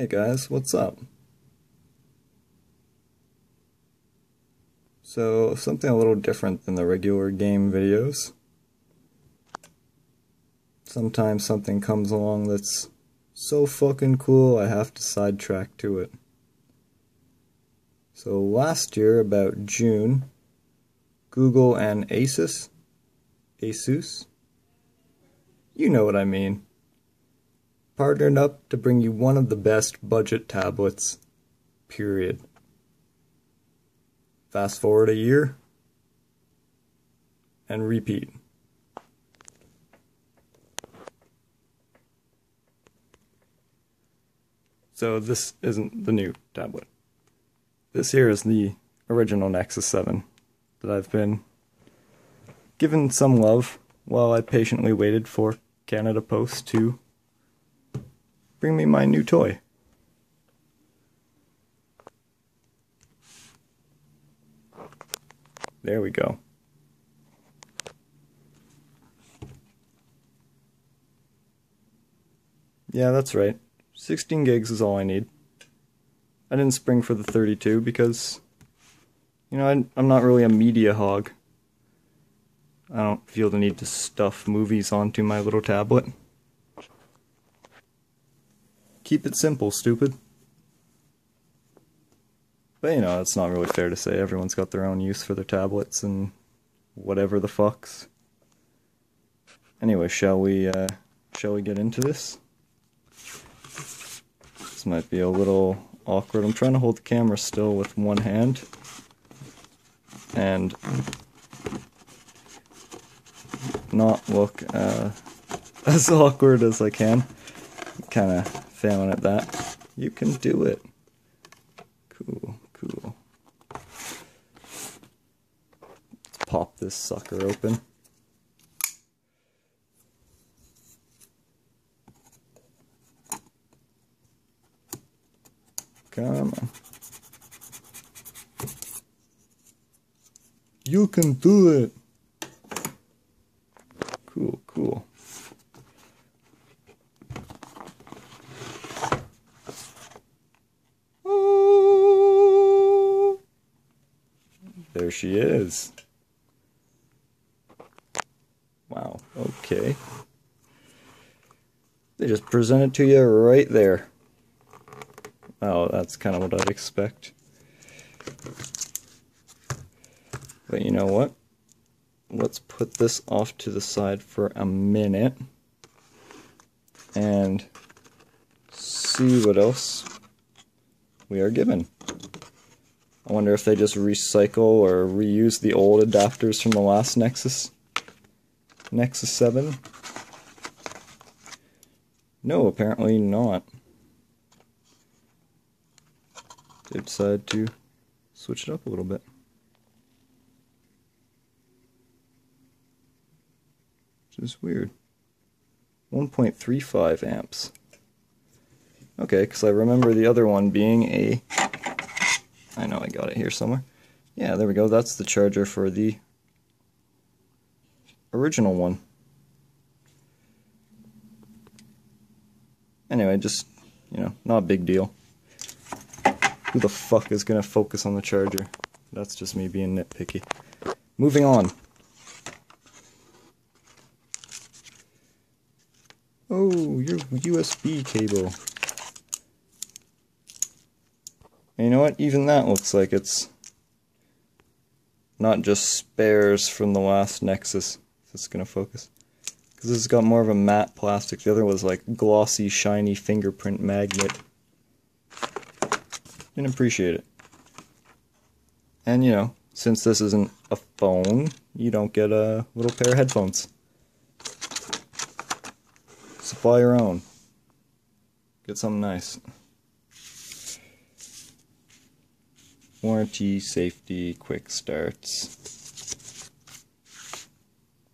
Hey guys, what's up? So, something a little different than the regular game videos. Sometimes something comes along that's so fucking cool I have to sidetrack to it. So last year, about June, Google and Asus, Asus, you know what I mean, partnered up to bring you one of the best budget tablets, period. Fast forward a year, and repeat. So this isn't the new tablet. This here is the original Nexus 7 that I've been given some love while I patiently waited for Canada Post to bring me my new toy. There we go. Yeah, that's right. 16 gigs is all I need. I didn't spring for the 32 because, you know, I, I'm not really a media hog. I don't feel the need to stuff movies onto my little tablet. Keep it simple, stupid. But you know, it's not really fair to say. Everyone's got their own use for their tablets and whatever the fucks. Anyway, shall we, uh, shall we get into this? This might be a little awkward. I'm trying to hold the camera still with one hand. And not look uh, as awkward as I can. Kind of failing at that. You can do it. Cool, cool. Let's pop this sucker open. Come on. You can do it. Cool, cool. There she is. Wow, okay. They just present it to you right there. Oh, that's kind of what I'd expect. But you know what? Let's put this off to the side for a minute and see what else we are given. I wonder if they just recycle or reuse the old adapters from the last Nexus. Nexus 7? No, apparently not. They decided to switch it up a little bit. Which is weird. 1.35 amps. Okay, because I remember the other one being a... I know I got it here somewhere. Yeah, there we go. That's the charger for the original one. Anyway, just, you know, not a big deal. Who the fuck is gonna focus on the charger? That's just me being nitpicky. Moving on. Oh, your USB cable. And you know what? Even that looks like it's not just spares from the last Nexus. If it's gonna focus. Because this has got more of a matte plastic. The other was like glossy, shiny fingerprint magnet. Didn't appreciate it. And you know, since this isn't a phone, you don't get a little pair of headphones. Supply your own. Get something nice. Warranty, safety, quick starts.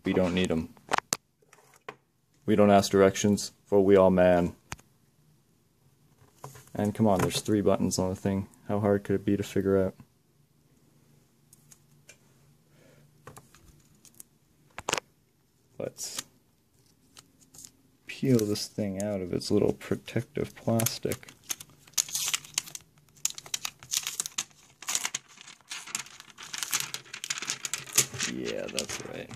We don't need them. We don't ask directions, for we all man. And come on, there's three buttons on the thing. How hard could it be to figure out? Let's peel this thing out of its little protective plastic. Yeah, that's right.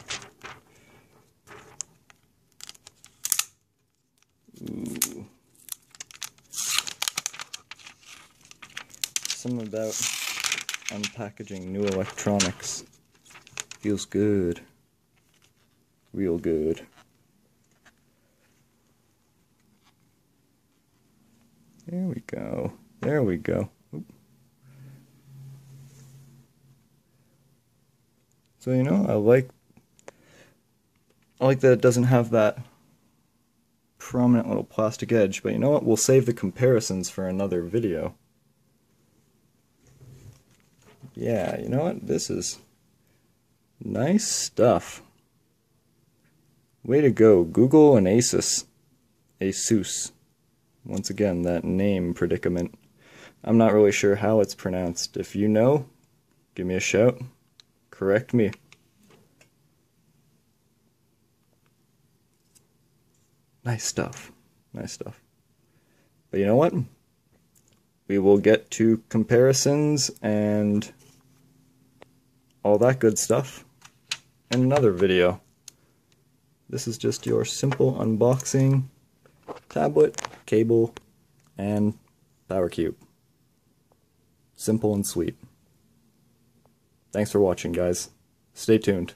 Ooh. Something about unpackaging new electronics feels good. Real good. There we go. There we go. So you know, I like I like that it doesn't have that prominent little plastic edge, but you know what? We'll save the comparisons for another video. Yeah, you know what? This is nice stuff. Way to go, Google and Asus. Asus. Once again, that name predicament. I'm not really sure how it's pronounced. If you know, give me a shout. Correct me. Nice stuff. Nice stuff. But you know what? We will get to comparisons and all that good stuff in another video. This is just your simple unboxing tablet, cable, and power cube. Simple and sweet. Thanks for watching, guys. Stay tuned.